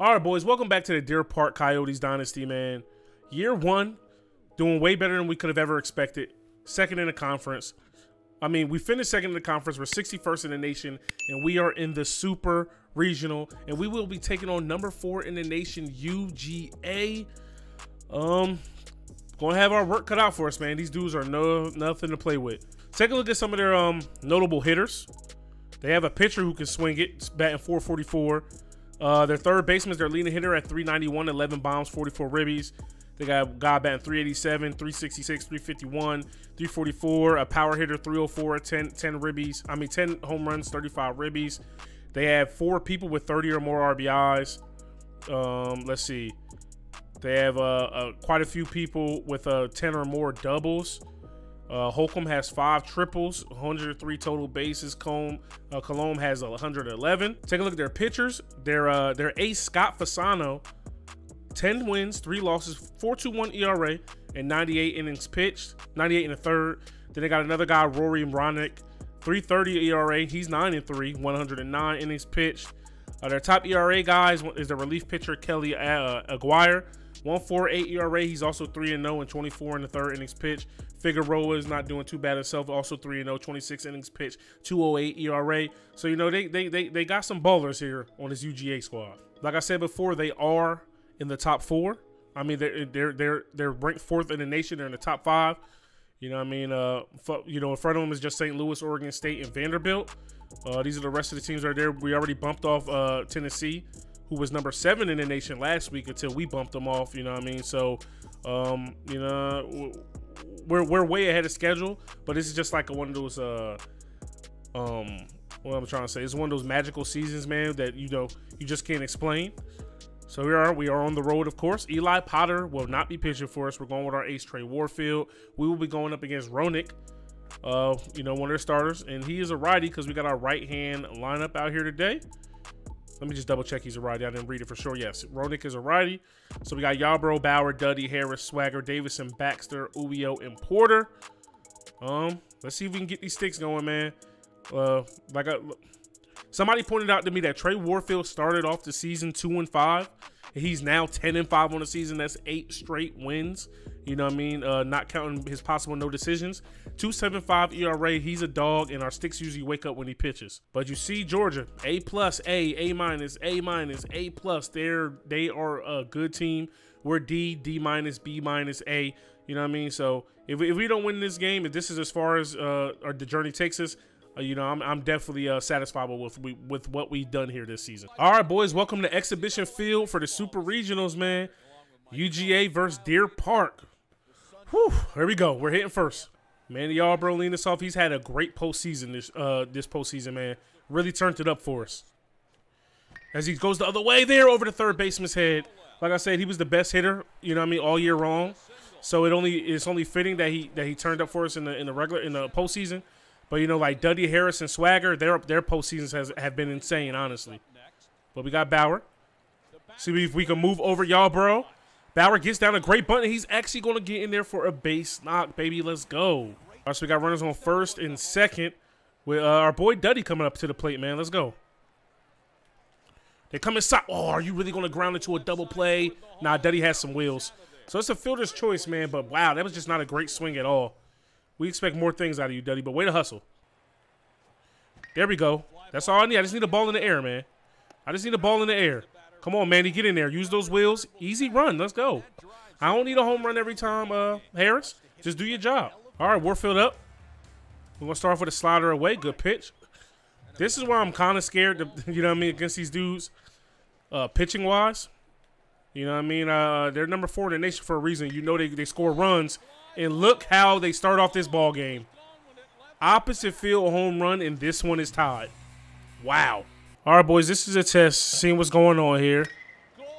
All right, boys, welcome back to the Deer Park Coyotes Dynasty, man. Year one, doing way better than we could have ever expected. Second in the conference. I mean, we finished second in the conference. We're 61st in the nation, and we are in the super regional, and we will be taking on number four in the nation, UGA. Um, gonna have our work cut out for us, man. These dudes are no nothing to play with. Take a look at some of their um notable hitters. They have a pitcher who can swing it, batting 444. Uh, their third baseman is their leading hitter at 391, 11 bombs, 44 ribbies. They got guy batting 387, 366, 351, 344, a power hitter 304, 10, 10 ribbies. I mean, 10 home runs, 35 ribbies. They have four people with 30 or more RBIs. Um, let's see. They have uh, uh, quite a few people with uh, 10 or more doubles. Uh, Holcomb has five triples, 103 total bases. Combe, uh, has 111. Take a look at their pitchers. Their uh, their ace Scott Fasano, 10 wins, three losses, 4.21 ERA, and 98 innings pitched, 98 in the third. Then they got another guy, Rory Ronick, 330 ERA. He's 9 and 3, 109 innings pitched. Uh, their top ERA guys is the relief pitcher Kelly uh, Aguirre, 148 ERA. He's also 3 and 0 and 24 in the third innings pitch. Figueroa is not doing too bad himself, also 3 and 0, 26 innings pitch, 208 ERA. So you know they they they they got some ballers here on this UGA squad. Like I said before, they are in the top 4. I mean they're they're they're they're ranked 4th in the nation. They're in the top 5. You know I mean? Uh you know, in front of them is just St. Louis, Oregon State and Vanderbilt. Uh, these are the rest of the teams right there. We already bumped off uh, Tennessee who was number seven in the nation last week until we bumped them off. You know what I mean? So, um, you know, we're we're way ahead of schedule, but this is just like a, one of those uh, um, what I'm trying to say. It's one of those magical seasons, man, that you know you just can't explain. So we are we are on the road, of course. Eli Potter will not be pitching for us. We're going with our ace Trey Warfield. We will be going up against Ronick, uh, you know, one of their starters, and he is a righty because we got our right hand lineup out here today. Let me just double check he's a righty. I didn't read it for sure. Yes, Ronick is a righty. So we got Yarbrough, Bauer, Duddy, Harris, Swagger, Davison, Baxter, Uyo, and Porter. Um, let's see if we can get these sticks going, man. Uh, like I, somebody pointed out to me that Trey Warfield started off the season two and five. He's now 10 and 5 on the season. That's eight straight wins. You know what I mean? Uh, not counting his possible no decisions. 275 ERA. He's a dog, and our sticks usually wake up when he pitches. But you see Georgia, A plus, A, A minus, A minus, A plus. They're they are a good team. We're D, D minus, B minus, A. You know what I mean? So if, if we don't win this game, if this is as far as uh, the journey takes us, uh, you know, I'm, I'm definitely uh, satisfied with we, with what we've done here this season. All right, boys, welcome to Exhibition Field for the Super Regionals, man. UGA versus Deer Park. Whew, here we go. We're hitting first. Man, Yarbrough, lean this off. He's had a great postseason this uh this postseason, man. Really turned it up for us. As he goes the other way there over the third baseman's head. Like I said, he was the best hitter, you know what I mean, all year long. So it only it's only fitting that he that he turned up for us in the in the regular in the postseason. But you know, like Duddy Harris and Swagger, their their postseasons has have been insane, honestly. But we got Bauer. See if we can move over Yarbrough. Bauer gets down a great bunt. He's actually going to get in there for a base knock, baby. Let's go. All right, so we got runners on first and second with uh, our boy Duddy coming up to the plate, man. Let's go. They come inside. Oh, are you really going to ground into a double play? Nah, Duddy has some wheels. So it's a fielder's choice, man. But wow, that was just not a great swing at all. We expect more things out of you, Duddy, but way to hustle. There we go. That's all I need. I just need a ball in the air, man. I just need a ball in the air. Come on, Manny, get in there. Use those wheels. Easy run. Let's go. I don't need a home run every time, uh, Harris. Just do your job. All right, Warfield up. We're going to start off with a slider away. Good pitch. This is why I'm kind of scared, to, you know what I mean, against these dudes, uh, pitching-wise. You know what I mean? Uh, they're number four in the nation for a reason. You know they, they score runs and look how they start off this ball game. Opposite field home run, and this one is tied. Wow. All right, boys, this is a test. Seeing what's going on here.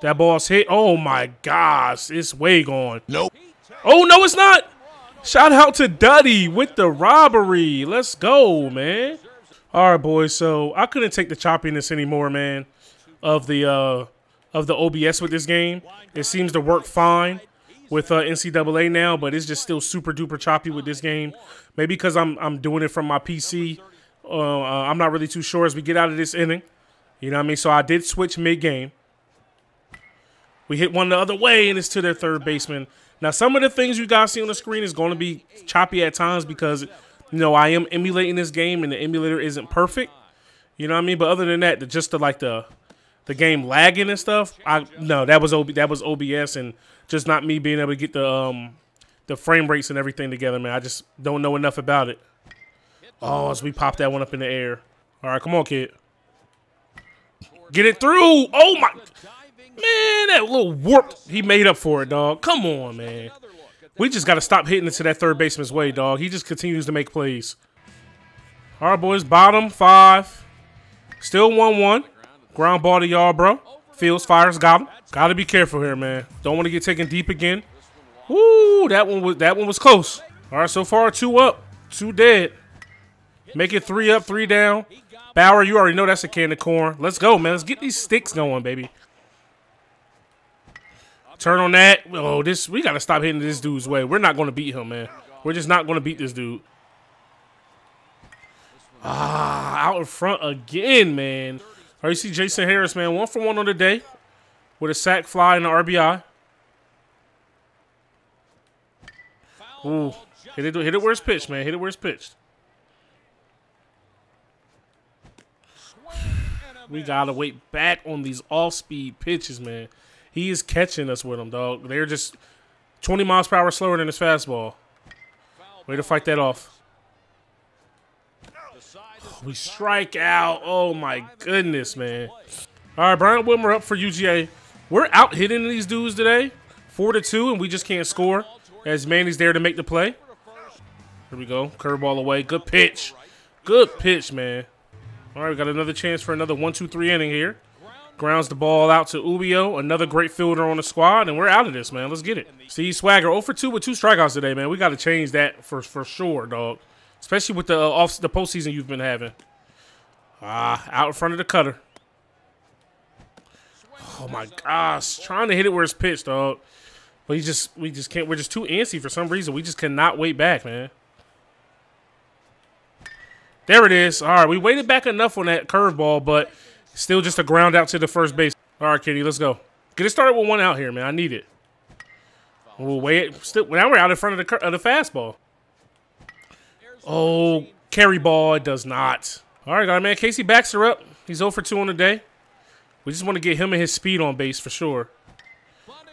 That ball's hit. Oh, my gosh. It's way gone. Nope. Oh, no, it's not. Shout out to Duddy with the robbery. Let's go, man. All right, boys. So I couldn't take the choppiness anymore, man, of the uh, of the OBS with this game. It seems to work fine with uh, NCAA now, but it's just still super duper choppy with this game. Maybe because I'm I'm doing it from my PC. Uh, uh, I'm not really too sure as we get out of this inning. You know what I mean? So I did switch mid game. We hit one the other way, and it's to their third baseman. Now, some of the things you guys see on the screen is going to be choppy at times because, you know, I am emulating this game, and the emulator isn't perfect. You know what I mean? But other than that, the just the like the the game lagging and stuff, I no, that was OB, that was OBS, and just not me being able to get the um the frame rates and everything together, man. I just don't know enough about it. Oh, as we pop that one up in the air. All right, come on, kid. Get it through. Oh, my. Man, that little warp, he made up for it, dog. Come on, man. We just got to stop hitting it to that third baseman's way, dog. He just continues to make plays. All right, boys, bottom five. Still 1-1. Ground ball to Yarbrough. Fields, fires, got him. Got to be careful here, man. Don't want to get taken deep again. Woo, that one was that one was close. All right, so far two up, two dead. Make it three up, three down. Bauer, you already know that's a can of corn. Let's go, man. Let's get these sticks going, baby. Turn on that. Oh, this we gotta stop hitting this dude's way. We're not gonna beat him, man. We're just not gonna beat this dude. Ah, out in front again, man. All right, you see Jason Harris, man. One for one on the day with a sac fly and an RBI. Ooh, hit it, hit it where it's pitched, man. Hit it where it's pitched. We gotta wait back on these off-speed pitches, man. He is catching us with them, dog. They're just 20 miles per hour slower than his fastball. Way to fight that off. we strike out. Oh my goodness, man. All right, Brian Wilmer up for UGA. We're out hitting these dudes today, four to two, and we just can't score. As Manny's there to make the play. Here we go. Curveball away. Good pitch. Good pitch, man. All right, we got another chance for another one, two, three inning here. Grounds the ball out to Ubio, another great fielder on the squad, and we're out of this, man. Let's get it. See, Swagger 0 for 2 with two strikeouts today, man. We got to change that for for sure, dog. Especially with the uh, off the postseason you've been having. Ah, out in front of the cutter. Oh my gosh, trying to hit it where it's pitched, dog. But he just we just can't. We're just too antsy for some reason. We just cannot wait back, man. There it is. All right, we waited back enough on that curveball, but still just a ground out to the first base. All right, Kitty, let's go. Get it started with one out here, man. I need it. We'll wait. Still, now we're out in front of the of the fastball. Oh, carry ball. It does not. All right, man. Casey Baxter up. He's 0 for 2 on the day. We just want to get him and his speed on base for sure.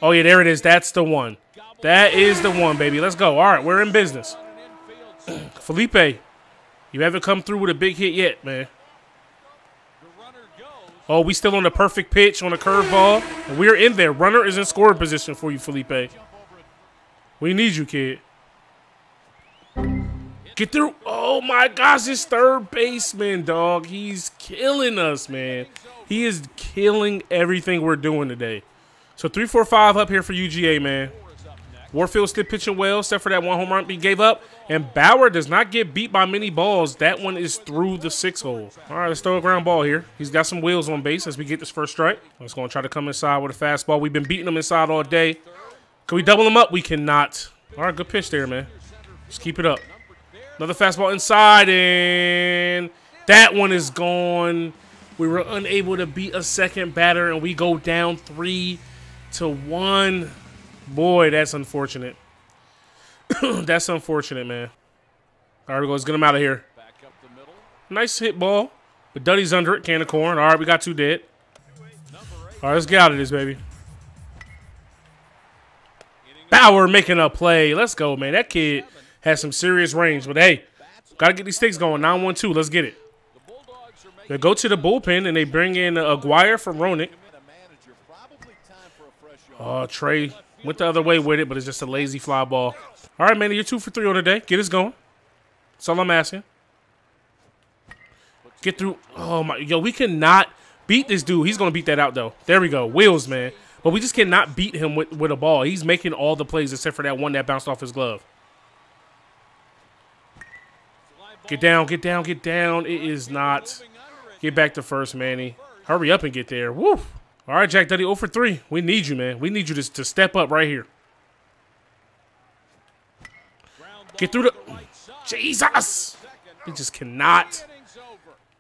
Oh, yeah, there it is. That's the one. That is the one, baby. Let's go. All right, we're in business. Felipe, you haven't come through with a big hit yet, man. Oh, we still on the perfect pitch on a curveball. And we're in there. Runner is in scoring position for you, Felipe. We need you, kid. Get through. Oh, my gosh. This third baseman, dog. He's killing us, man. He is killing everything we're doing today. So three, four, five up here for UGA, man. Warfield still pitching well, except for that one home run he gave up. And Bauer does not get beat by many balls. That one is through the six hole. All right, let's throw a ground ball here. He's got some wheels on base as we get this first strike. Let's go and try to come inside with a fastball. We've been beating him inside all day. Can we double him up? We cannot. All right, good pitch there, man. Just keep it up. Another fastball inside, and that one is gone. We were unable to beat a second batter, and we go down three to one. Boy, that's unfortunate. that's unfortunate, man. All right, we go. Let's get him out of here. Nice hit ball. But Duddy's under it. Can of corn. All right, we got two dead. All right, let's get out of this, baby. Bauer making a play. Let's go, man. That kid has some serious range. But, hey, got to get these sticks going. 9-1-2. Let's get it. They go to the bullpen, and they bring in Aguirre from Roenick. Oh, Trey went the other way with it, but it's just a lazy fly ball. All right, man, you're two for three on the day. Get us going. That's all I'm asking. Get through. Oh, my. Yo, we cannot beat this dude. He's going to beat that out, though. There we go. Wheels, man. But we just cannot beat him with, with a ball. He's making all the plays except for that one that bounced off his glove. Get down, get down, get down. It is not. Get back to first, Manny. Hurry up and get there. Woo. All right, Jack Duddy, 0 for 3. We need you, man. We need you to, to step up right here. Get through the... Jesus! He just cannot.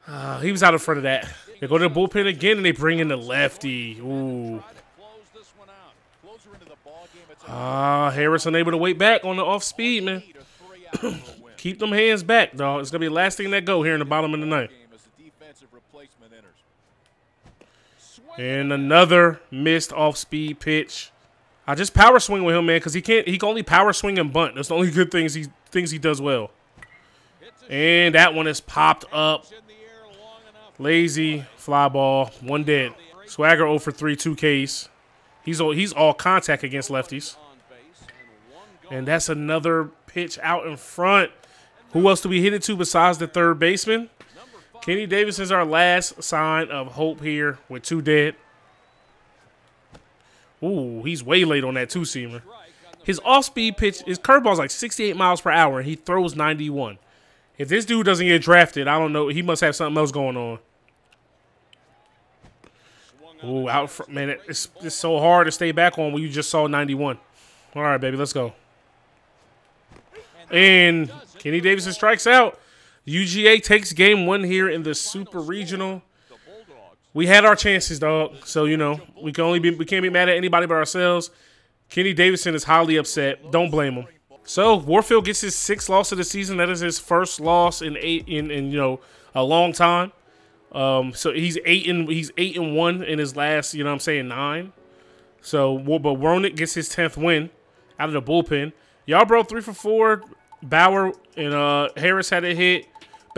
Uh, he was out in front of that. They go to the bullpen again, and they bring in the lefty. Ooh. Ah, uh, Harris unable to wait back on the off speed, man. Keep them hands back, dog. It's gonna be the last thing that go here in the bottom of the ninth. And another missed off speed pitch. I just power swing with him, man, because he can't. He can only power swing and bunt. That's the only good things he things he does well. And that one is popped up. Lazy fly ball, one dead. Swagger 0 for 3, two Ks. He's all, he's all contact against lefties. And that's another pitch out in front. Who else do we hit it to besides the third baseman? Kenny Davis is our last sign of hope here with two dead. Ooh, he's way late on that two-seamer. His off-speed pitch, his curveball's like 68 miles per hour, and he throws 91. If this dude doesn't get drafted, I don't know. He must have something else going on. Ooh, out front, man, it's, it's so hard to stay back on when you just saw 91. All right, baby, let's go. And Kenny Davidson strikes out. UGA takes game one here in the Super Regional. We had our chances, dog. So you know we can only be we can't be mad at anybody but ourselves. Kenny Davidson is highly upset. Don't blame him. So Warfield gets his sixth loss of the season. That is his first loss in eight in, in you know a long time. Um, so he's eight and he's eight and one in his last. You know I'm saying nine. So but Ronick gets his tenth win out of the bullpen. Y'all broke three for four. Bauer and uh, Harris had a hit.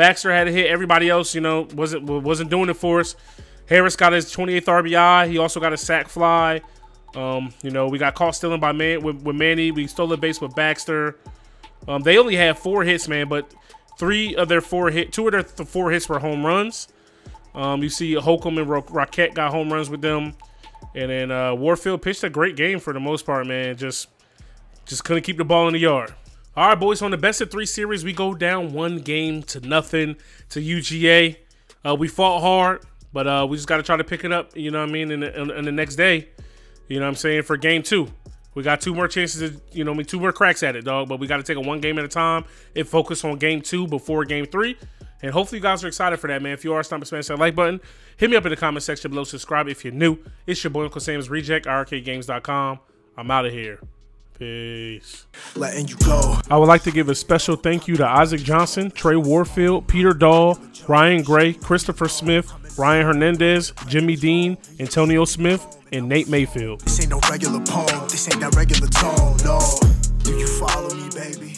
Baxter had a hit. Everybody else, you know, wasn't wasn't doing it for us. Harris got his 28th RBI. He also got a sac fly. Um, you know, we got caught stealing by man with, with Manny. We stole a base with Baxter. Um, they only had four hits, man, but three of their four hit, two of their th four hits were home runs. Um, you see Holcomb and Ro Rocket got home runs with them, and then uh, Warfield pitched a great game for the most part, man. Just, just couldn't keep the ball in the yard. All right, boys. On the best of three series, we go down one game to nothing to UGA. Uh, we fought hard, but uh, we just got to try to pick it up. You know what I mean? In the, in, the, next day, you know what I'm saying for game two. We got two more chances to, you know, I mean, two more cracks at it, dog. But we got to take it one game at a time and focus on game two before game three. And hopefully you guys are excited for that, man. If you are, stop smash that like button. Hit me up in the comment section below. Subscribe if you're new. It's your boy Uncle Sam's Reject, RKGames.com. I'm out of here. Peace. Letting you go. I would like to give a special thank you to Isaac Johnson, Trey Warfield, Peter Dahl, Ryan Gray, Christopher Smith, Ryan Hernandez, Jimmy Dean, Antonio Smith, and Nate Mayfield. This ain't no regular poem. This ain't that regular tone. No. Do you follow me, baby?